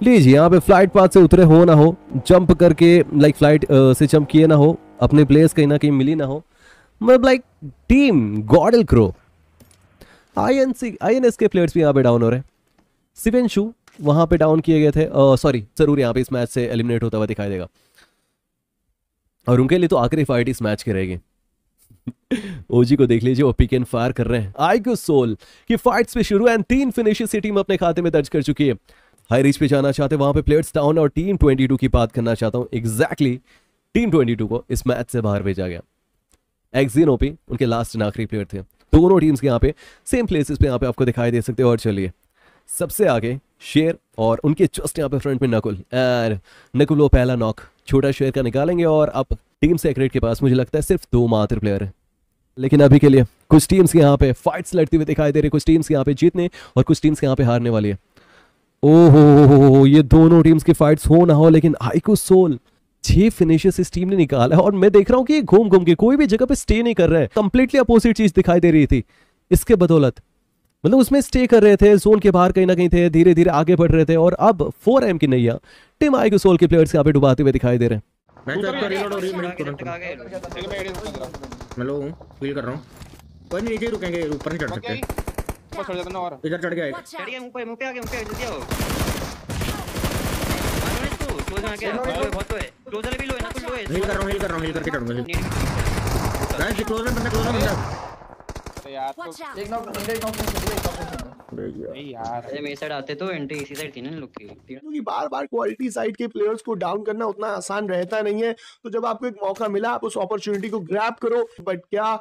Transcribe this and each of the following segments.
लीजिए, यहाँ पे फ़्लाइट पाथ से उतरे हो ना हो जंप करके लाइक फ़्लाइट से जंप किए ना हो, अपने प्लेस कहीं ना कहीं मिली ना हो मतलब लाइक टीम गॉडल crow I N C I N S के प्लेयर्स भी यहाँ पे डाउन हो रहे हैं। सिवेंशु वहाँ पे डाउन किए गए थे सॉरी ज़रूर यहाँ पे इस मैच से एलिमिनेट होता हुआ दिखाई देगा। और उनके लिए तो आखिरी फाइट इस मैच की रहेगी। ओजी को देख लीजिए वो पिक एंड फायर कर रहे हैं। आई गो सोल की फाइट्स पे शुरू एंड तीन फिनिशेस टीम अपने खाते में दर्ज कर चुकी है। हाई रिच पे जाना चाहते हैं, वहाँ पे प्लेयर्स डाउन और टीम 22 की बात करना चाहता हूँ। एग्जैक्टली टीम 22 को इस मैच से बाहर भेजा गया। एक्सिन ओपी उनके लास्ट आखिरी प्लेयर थे। दोनों टीम्स के यहाँ पे सेम प्लेसेस पे यहाँ पे आपको दिखाई दे सकते हो। और चलिए, सबसे आगे शेर और उनके जस्ट यहाँ पे फ्रंट में नकुल। एंड नकुल वो पहला नॉक छोटा शेर का निकालेंगे और अब टीम सेक्रेट के पास मुझे लगता है सिर्फ़ दो मात्र प्लेयर है। लेकिन अभी के लिए कुछ टीम्स के यहाँ पे फाइट्स लड़ती हुई दिखाई दे रही कुछ टीम्स के यहाँ पे जीतने और कुछ टीम्स के यहाँ पे हारने वाली है। ओहो ये दोनों टीम्स की फाइट्स हो ना हो लेकिन आईको सोल छह फिनिशेस इस टीम ने निकाला है और मैं देख रहा हूँ कि घूम घूम के कोई भी जगह पे स्टे नहीं कर रहा है। कंप्लीटली अपोजिट चीज़ दिखाई दे रही थी। इसके बदौलत मतलब उसमें स्टे कर रहे थे जोन के बाहर कहीं ना कहीं थे धीरे धीरे आगे बढ़ रहे थे और अब फोर एम की नैया टीम आई सोल के प्लेयर्स यहाँ पे डुबाते हुए दिखाई दे रहे हैं। मैं तो रीलोड हो रही है तुरंत मैं लो हूँ। कर रहा हूँ। कोई नीचे रुकेंगे ऊपर नहीं चढ़ सकते। ऊपर चढ़ जाता ना और। इधर चढ़ गया एक। चढ़ गया मुँह पे मुँह पे आ गया मुँह पे जल्दी आओ। मारो इसको क्लोज आ गया बहुत तो है। क्लोजर भी लो है ना कुछ लो है हील कर रहा हूँ हील कर रहा हूँ हील करके चढ़ूँगा गाइस क्लोज में बंदा क्लोज में बंदा। यार तो एक नॉक एक नॉक नहीं यार। अरे मेरे साइड आते तो एंटी इसी साइड थी ना लोग की। क्योंकि बार बार क्वालिटी साइड के प्लेयर्स को डाउन करना उतना आसान रहता नहीं है। तो जब आपको एक मौका मिला आप उस अपॉर्चुनिटी को ग्रैब करो। बट क्या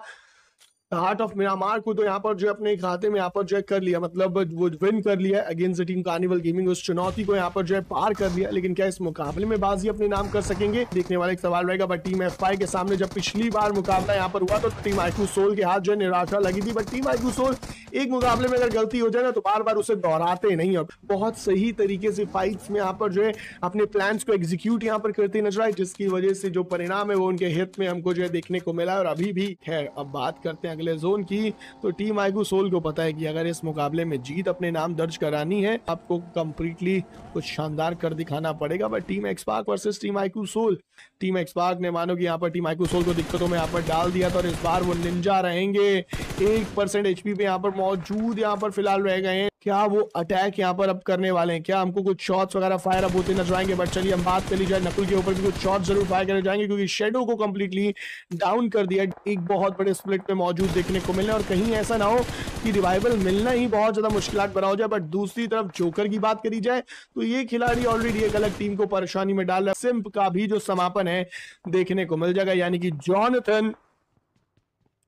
हार्ट ऑफ़ मिरामार को तो यहाँ पर जो है अपने खाते में यहाँ पर जो है कर लिया मतलब वो विन कर लिया अगेंस्ट टीम कार्निवल गेमिंग उस चुनौती को यहाँ पर जो है पार कर लिया, लेकिन क्या इस मुकाबले में बाजी अपने नाम कर सकेंगे? देखने वाला एक सवाल रहेगा बट टीम एफ़ के सामने जब पिछली बार मुकाबला यहाँ पर हुआ तो टीम आईकू सोल के हाथ जो है निराशा लगी थी बट टीम आईकू सोल एक मुकाबले में अगर गलती हो जाए ना तो बार बार उसे दोहराते नहीं अब बहुत सही तरीके से फाइट्स में यहाँ पर जो है अपने प्लान को एग्जीक्यूट यहाँ पर करते नज़र आए, जिसकी वजह से जो परिणाम है वो उनके हित में हमको जो है देखने को मिला और अभी भी खैर, अब बात करते हैं अगले जोन की तो टीम आईगू सोल को पता है कि अगर इस मुकाबले में जीत अपने नाम दर्ज करानी है, आपको कंप्लीटली कुछ शानदार कर दिखाना पड़ेगा। But team XSpark versus team iQOO soul team XSpark ने मानो कि यहाँ पर टीम आईकू सोल को दिक्कतों में यहाँ पर डाल दिया था और इस बार वो निंजा रहेंगे। एक परसेंट एच पे यहाँ पर मौजूद यहाँ पर फ़िलहाल रह गए हैं। क्या वो अटैक यहाँ पर अब करने वाले हैं? क्या हमको कुछ शॉट्स वगैरह फायर अब होते नज़र आएँगे? बट चलिए, हम बात कर ली जाए नकुल के ऊपर भी कुछ शॉट्स ज़रूर फायर करे जाएँगे क्योंकि शेडो को कंप्लीटली डाउन कर दिया। एक बहुत बड़े स्प्लिट पे मौजूद देखने को मिले और कहीं ऐसा ना हो कि रिवाइवल मिलना ही बहुत ज़्यादा मुश्किल बना हो जाए। बट दूसरी तरफ़ जोकर की बात करी जाए तो ये खिलाड़ी ऑलरेडी एक अलग टीम को परेशानी में डाल रहा है। सिंप का भी जो समापन है, देखने को मिल जाएगा। यानी कि जॉनथन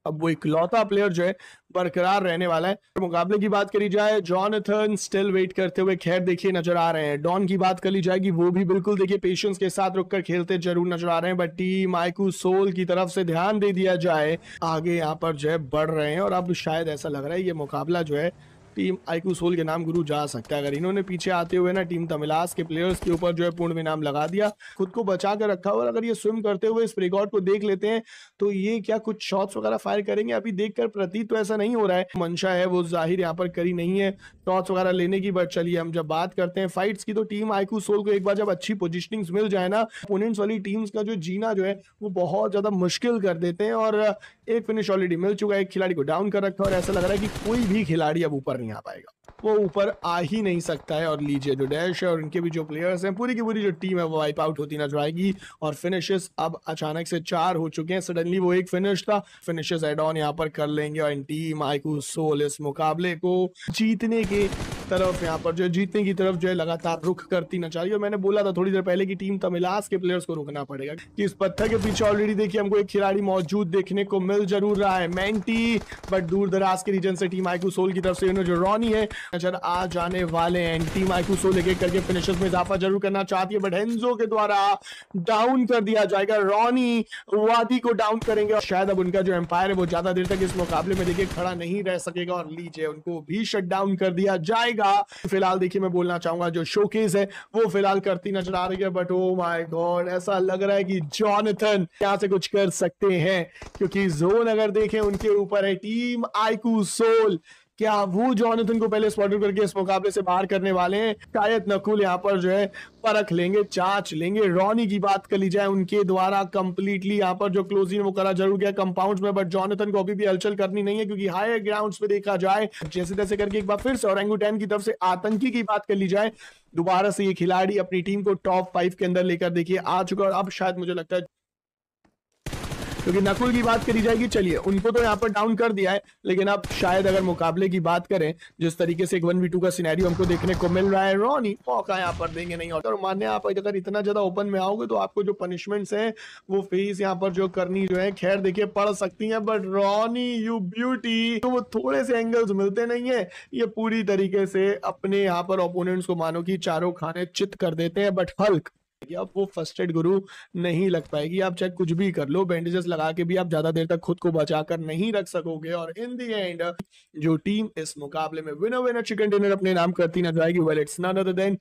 अब वो इकलौता प्लेयर जो है बरकरार रहने वाला है। मुकाबले की बात करी जाए जॉनथन स्टिल वेट करते हुए खैर देखिए नज़र आ रहे हैं। डॉन की बात कर ली जाएगी, वो भी बिल्कुल देखिए पेशेंस के साथ रुककर खेलते ज़रूर नज़र आ रहे हैं बट टीम माइकू सोल की तरफ़ से ध्यान दे दिया जाए, आगे यहाँ पर जो है बढ़ रहे हैं और अब शायद ऐसा लग रहा है ये मुकाबला जो है टीम आईकू सोल के नाम गुरु जा सकता है। अगर इन्होंने पीछे आते हुए ना टीम तमिलास के प्लेयर्स के ऊपर जो है पूर्ण विनाम लगा दिया, खुद को बचा कर रखा और अगर ये स्विम करते हुए इस प्रेगॉड को देख लेते हैं तो ये क्या कुछ शॉट्स वगैरह फायर करेंगे? अभी देखकर प्रतीत तो ऐसा नहीं हो रहा है। मंशा है, वो ज़ाहिर यहाँ पर करी नहीं है शॉट्स वगैरह लेने की बट चलिए हम जब बात करते हैं फाइट्स की तो टीम आईकू सोल को एक बार जब अच्छी पोजिशनिंग मिल जाए ना अपोनेंट्स वाली टीम्स का जो जीना जो है, वो बहुत ज़्यादा मुश्किल कर देते हैं और एक फिनिश ऑलरेडी मिल चुका है, एक खिलाड़ी को डाउन कर रखा है और ऐसा लग रहा है कि कोई भी खिलाड़ी अब ऊपर नहीं आ पाएगा। वो ऊपर आ ही नहीं सकता है और लीजिए जो डैश है और इनके भी जो प्लेयर्स हैं, पूरी की पूरी जो टीम है, वो वाइप आउट होती नज़र आएगी और फिनिशेस अब अचानक से चार हो चुके हैं। सडनली वो एक फिनिश था फिनिशेस एड ऑन यहाँ पर कर लेंगे और इन टीम आईकू सोल इस मुकाबले को जीतने के तरफ़ यहाँ पर जो जीतने की तरफ़ जो है लगातार रुख करती ना चाहिए और मैंने बोला था थोड़ी देर पहले की टीम तमिलास के प्लेयर्स को रुकना पड़ेगा। कि इस पत्थर के पीछे ऑलरेडी देखिए, हमको एक खिलाड़ी मौजूद देखने को मिल ज़रूर रहा है। मैंटी बट दूर दराज के रीजन से टीम आईकू सोल की तरफ़ से जो रॉनी है, नज़र आ जाने वाले हैं। टीम आईकू सोल एक करके फिनिशर्स में इजाफा ज़रूर करना चाहती है बट हेंजो के द्वारा डाउन कर दिया जाएगा। रॉनी वादी को डाउन करेंगे और शायद अब उनका जो एम्पायर है, वो ज़्यादा देर तक इस मुकाबले में देखिए खड़ा नहीं रह सकेगा और लीजिए उनको भी शट डाउन कर दिया जाएगा। फ़िलहाल देखिए मैं बोलना चाहूँगा, जो शोकेस है, वो फ़िलहाल करती नज़र आ रही है बट ओ माई गॉड ऐसा लग रहा है कि जॉनथन यहाँ से कुछ कर सकते हैं, क्योंकि जोन अगर देखें, उनके ऊपर है टीम आईकू सोल क्या वो जॉनथन को पहले स्पॉटर करके इस मुकाबले से बाहर करने वाले हैं, शायद नकुल यहाँ पर जो है परख लेंगे, चाच लेंगे। रॉनी की बात कर ली जाए, उनके द्वारा कंप्लीटली यहाँ पर जो क्लोजिंग वो करा ज़रूर गया कंपाउंड में बट जॉनथन को अभी भी हलचल करनी नहीं है, क्योंकि हायर ग्राउंड पे देखा जाए, जैसे तैसे करके एक बार फिर से और की तरफ़ से आतंकी की बात कर ली जाए, दोबारा से ये खिलाड़ी अपनी टीम को टॉप फाइव के अंदर लेकर देखिए आ चुका और अब शायद मुझे लगता है क्योंकि नकुल की बात करी जाएगी, चलिए, उनको तो यहाँ पर डाउन कर दिया है, लेकिन अब शायद अगर मुकाबले की बात करें, जिस तरीके से एक वन वी टू का सिनेरियो हमको देखने को मिल रहा है, रॉनी, मौका यहाँ पर देंगे नहीं, और मान्य आप अगर इतना ज़्यादा ओपन में आओगे तो आपको जो पनिशमेंट्स है, वो फेस यहाँ पर जो करनी जो है, खैर देखिए पढ़ सकती है बट रॉनी यू ब्यूटी तो वो थोड़े से एंगल्स मिलते नहीं है। ये पूरी तरीके से अपने यहाँ पर ओपोनेंट्स को मानो की चारों खाने चित कर देते हैं बट हल्क कि आप वो फ़र्स्ट एड गुरु नहीं लग पाएगी। आप चाहे कुछ भी कर लो बैंडेजेस लगा के भी आप ज़्यादा देर तक खुद को बचा कर नहीं रख सकोगे और इन दी एंड जो टीम इस मुकाबले में विनर विनर चिकन डिनर अपने नाम करती नज़र आएगी। Well it's none other than